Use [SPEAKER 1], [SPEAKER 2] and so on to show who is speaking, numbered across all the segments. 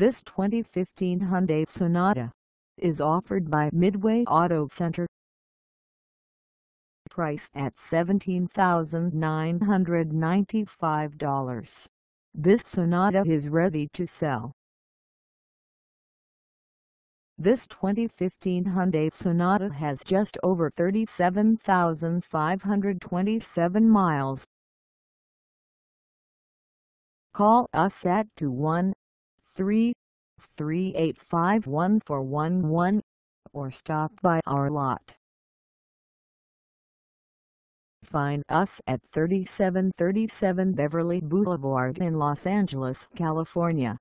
[SPEAKER 1] This 2015 Hyundai Sonata is offered by Midway Auto Center. Price at $17,995. This Sonata is ready to sell. This 2015 Hyundai Sonata has just over 37,527 miles. Call us at 213-385-1411 or stop by our lot. Find us at 3737 Beverly Boulevard in Los Angeles, California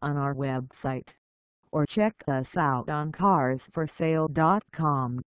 [SPEAKER 1] on our website or check us out on carsforsale.com.